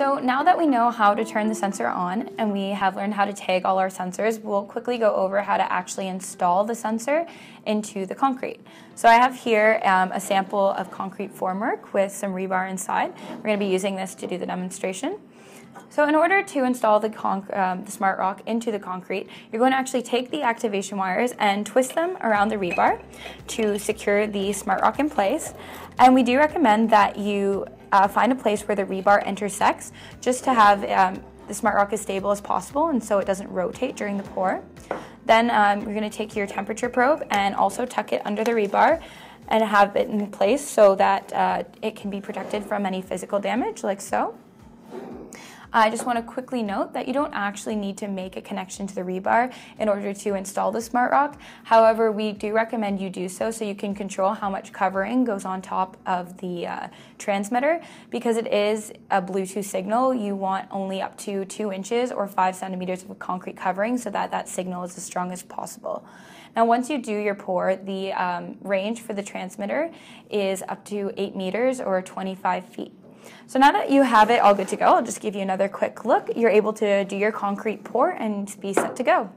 So now that we know how to turn the sensor on and we have learned how to tag all our sensors, we'll quickly go over how to actually install the sensor into the concrete. So I have here um, a sample of concrete formwork with some rebar inside. We're going to be using this to do the demonstration. So in order to install the, um, the SmartRock into the concrete, you're going to actually take the activation wires and twist them around the rebar to secure the SmartRock in place. And we do recommend that you uh, find a place where the rebar intersects just to have um, the SmartRock as stable as possible and so it doesn't rotate during the pour. Then um, you're going to take your temperature probe and also tuck it under the rebar and have it in place so that uh, it can be protected from any physical damage like so. I just want to quickly note that you don't actually need to make a connection to the rebar in order to install the SmartRock. However, we do recommend you do so so you can control how much covering goes on top of the uh, transmitter. Because it is a Bluetooth signal, you want only up to two inches or five centimeters of concrete covering so that that signal is as strong as possible. Now, once you do your pour, the um, range for the transmitter is up to 8 meters or 25 feet. So now that you have it all good to go, I'll just give you another quick look. You're able to do your concrete pour and be set to go.